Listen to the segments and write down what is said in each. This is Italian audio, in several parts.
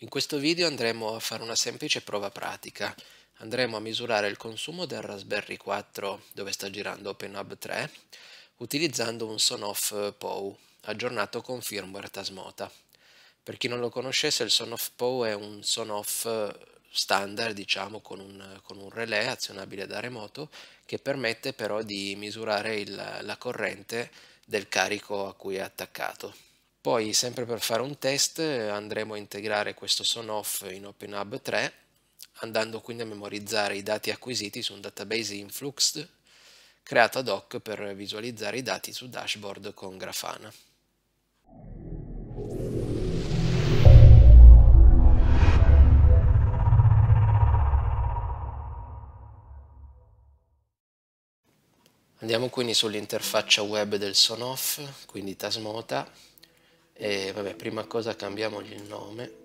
In questo video andremo a fare una semplice prova pratica. Andremo a misurare il consumo del Raspberry 4 dove sta girando OpenHub 3 utilizzando un Sonoff POU aggiornato con firmware Tasmota. Per chi non lo conoscesse il Sonoff POU è un Sonoff standard diciamo con un, con un relè azionabile da remoto che permette però di misurare il, la corrente del carico a cui è attaccato. Poi, sempre per fare un test, andremo a integrare questo SONOFF in OpenHub 3, andando quindi a memorizzare i dati acquisiti su un database Influx creato ad hoc per visualizzare i dati su dashboard con Grafana. Andiamo quindi sull'interfaccia web del Sonoff, quindi Tasmota, e vabbè prima cosa cambiamogli il nome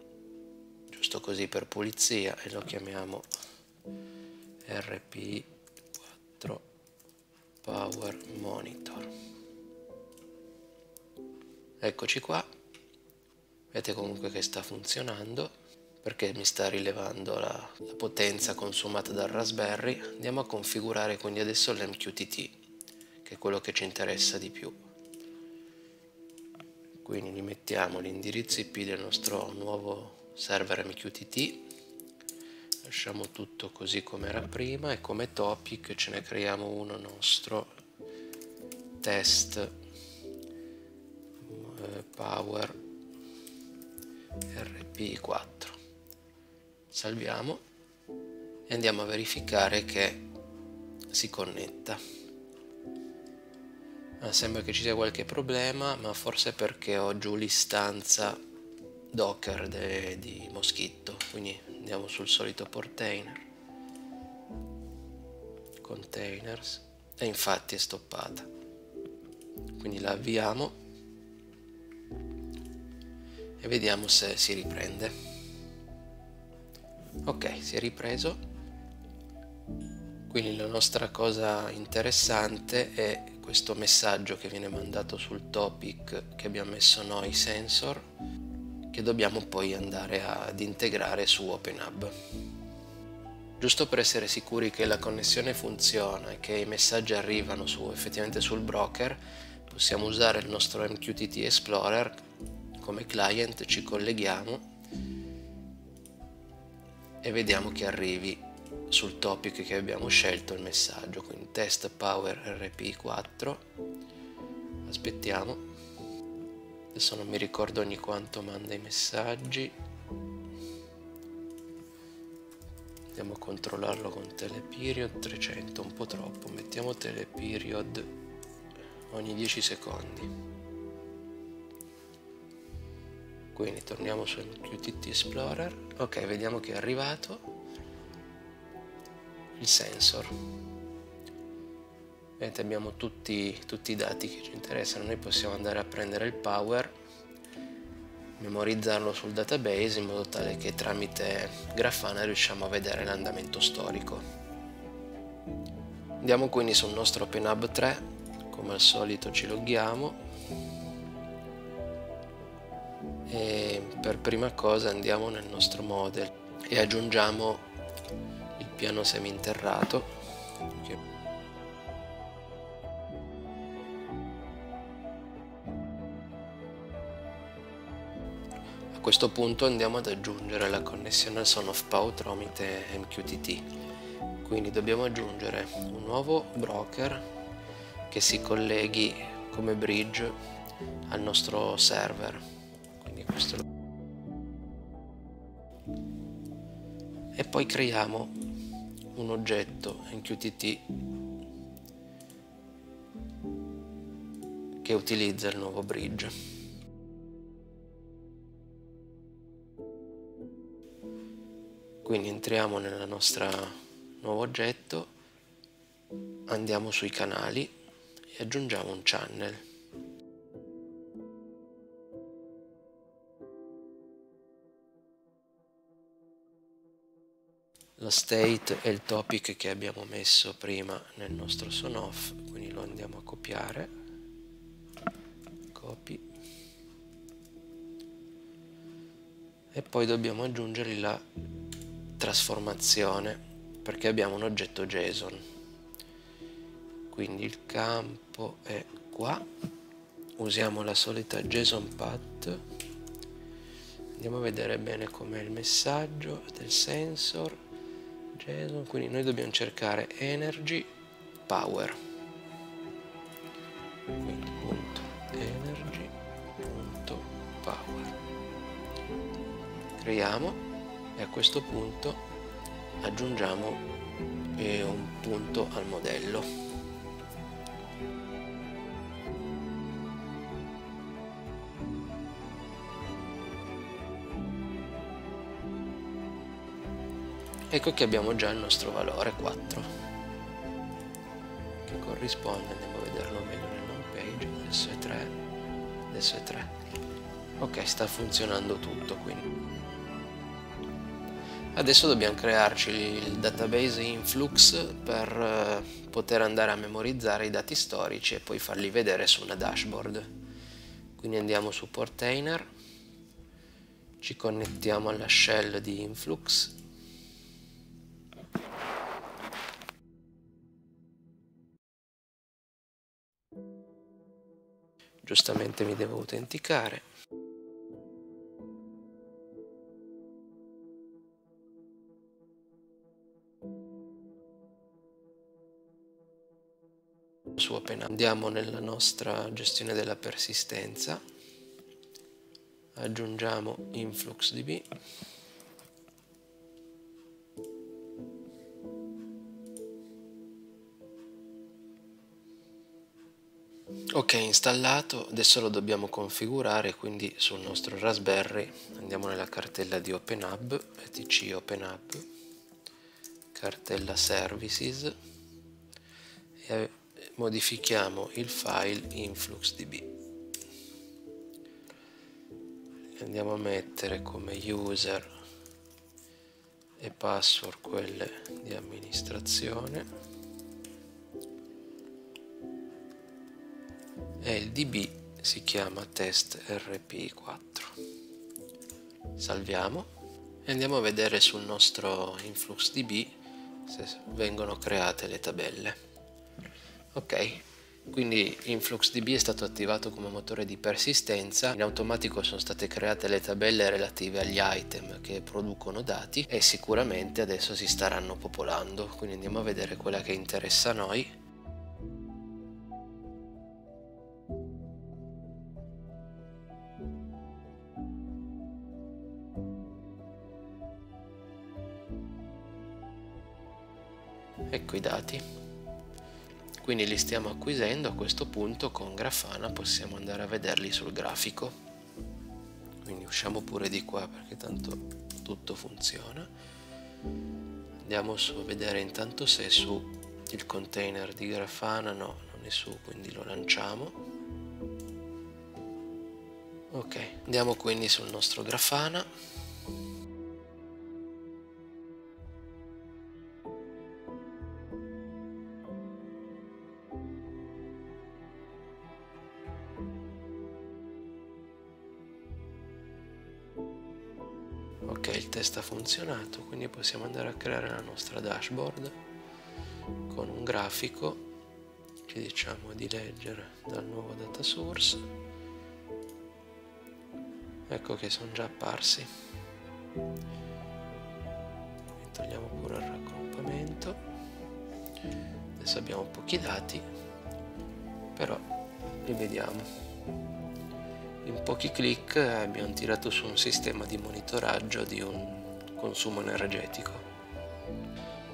giusto così per pulizia e lo chiamiamo RP4 Power Monitor. Eccoci qua. Vedete comunque che sta funzionando perché mi sta rilevando la, la potenza consumata dal Raspberry. Andiamo a configurare quindi adesso l'MQTT che è quello che ci interessa di più quindi gli mettiamo l'indirizzo IP del nostro nuovo server MQTT lasciamo tutto così come era prima e come topic ce ne creiamo uno nostro. Test eh, power rp4 salviamo e andiamo a verificare che si connetta sembra che ci sia qualche problema, ma forse perché ho giù l'istanza Docker de, di Moschitto, quindi andiamo sul solito portainer, containers, e infatti è stoppata. Quindi la avviamo e vediamo se si riprende. Ok, si è ripreso. Quindi la nostra cosa interessante è questo messaggio che viene mandato sul topic che abbiamo messo noi sensor che dobbiamo poi andare ad integrare su OpenHub. Giusto per essere sicuri che la connessione funziona e che i messaggi arrivano su, effettivamente sul broker, possiamo usare il nostro MQTT Explorer come client, ci colleghiamo e vediamo che arrivi sul topic che abbiamo scelto il messaggio. Quindi test power rp4 aspettiamo. Adesso non mi ricordo ogni quanto manda i messaggi. Andiamo a controllarlo con teleperiod. 300 un po' troppo. Mettiamo teleperiod ogni 10 secondi. Quindi torniamo su MQTT Explorer. Ok vediamo che è arrivato il sensor. Vedete abbiamo tutti, tutti i dati che ci interessano, noi possiamo andare a prendere il power, memorizzarlo sul database in modo tale che tramite Grafana riusciamo a vedere l'andamento storico. Andiamo quindi sul nostro OpenHub 3, come al solito ci loghiamo e per prima cosa andiamo nel nostro model e aggiungiamo piano seminterrato che a questo punto andiamo ad aggiungere la connessione al Son of Pau tramite MQTT quindi dobbiamo aggiungere un nuovo broker che si colleghi come bridge al nostro server. Quindi questo e poi creiamo un oggetto MQTT che utilizza il nuovo bridge. Quindi entriamo nel nostro nuovo oggetto, andiamo sui canali e aggiungiamo un channel. State è il topic che abbiamo messo prima nel nostro sonoff quindi lo andiamo a copiare. Copy. E poi dobbiamo aggiungergli la trasformazione perché abbiamo un oggetto JSON. Quindi il campo è qua. Usiamo la solita JSON path. Andiamo a vedere bene com'è il messaggio del sensor JSON quindi noi dobbiamo cercare energy power. Quindi punto energy punto power. Creiamo e a questo punto aggiungiamo eh, un punto al modello ecco che abbiamo già il nostro valore 4 che corrisponde andiamo a vederlo meglio nel home page. Adesso è 3 adesso è 3 ok sta funzionando tutto quindi. Adesso dobbiamo crearci il database influx per eh, poter andare a memorizzare i dati storici e poi farli vedere su una dashboard. Quindi andiamo su portainer. Ci connettiamo alla shell di influx giustamente mi devo autenticare. Su appena andiamo nella nostra gestione della persistenza aggiungiamo influxdb Ok, installato, adesso lo dobbiamo configurare, quindi sul nostro Raspberry andiamo nella cartella di OpenHub, etc OpenHub, cartella Services e modifichiamo il file influxdb. Andiamo a mettere come user e password quelle di amministrazione e il db si chiama test rp4 salviamo e andiamo a vedere sul nostro influxdb se vengono create le tabelle. Ok quindi InfluxDB è stato attivato come motore di persistenza, in automatico sono state create le tabelle relative agli item che producono dati e sicuramente adesso si staranno popolando, quindi andiamo a vedere quella che interessa a noi ecco i dati. Quindi li stiamo acquisendo a questo punto con Grafana possiamo andare a vederli sul grafico. Quindi usciamo pure di qua perché tanto tutto funziona. Andiamo a vedere intanto se è su il container di Grafana no non è su quindi lo lanciamo. Ok andiamo quindi sul nostro Grafana test ha funzionato quindi possiamo andare a creare la nostra dashboard con un grafico ci diciamo di leggere dal nuovo data source. Ecco che sono già apparsi. Togliamo pure il raggruppamento. Adesso abbiamo pochi dati però li vediamo in pochi clic abbiamo tirato su un sistema di monitoraggio di un consumo energetico.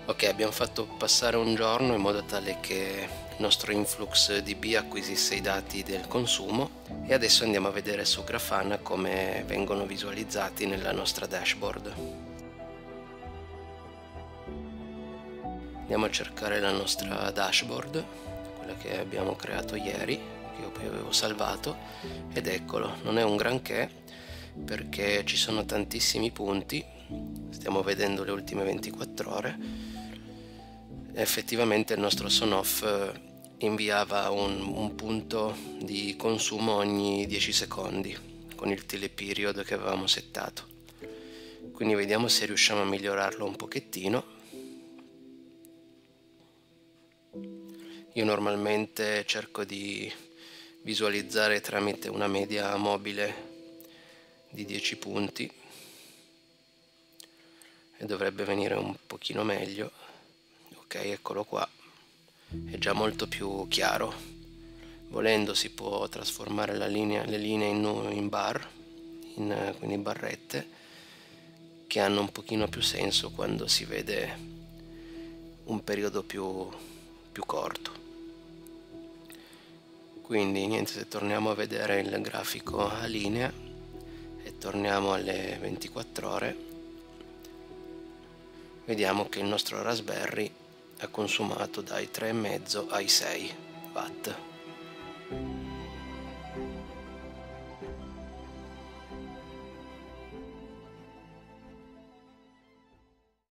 Ok, abbiamo fatto passare un giorno in modo tale che il nostro influx DB acquisisse i dati del consumo e adesso andiamo a vedere su Grafana come vengono visualizzati nella nostra dashboard. Andiamo a cercare la nostra dashboard, quella che abbiamo creato ieri che io poi avevo salvato ed eccolo non è un granché perché ci sono tantissimi punti stiamo vedendo le ultime 24 ore effettivamente il nostro son off eh, inviava un, un punto di consumo ogni 10 secondi con il teleperiod che avevamo settato. Quindi vediamo se riusciamo a migliorarlo un pochettino. Io normalmente cerco di visualizzare tramite una media mobile di 10 punti. E dovrebbe venire un pochino meglio. Ok eccolo qua. È già molto più chiaro. Volendo si può trasformare linea, le linee in, in bar in, quindi barrette che hanno un pochino più senso quando si vede un periodo più, più corto quindi niente se torniamo a vedere il grafico a linea e torniamo alle 24 ore vediamo che il nostro Raspberry ha consumato dai 3,5 ai 6 watt